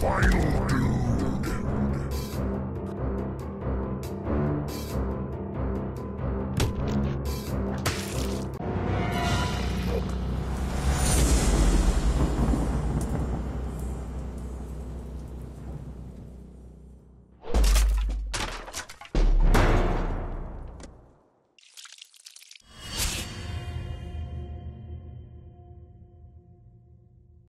Final.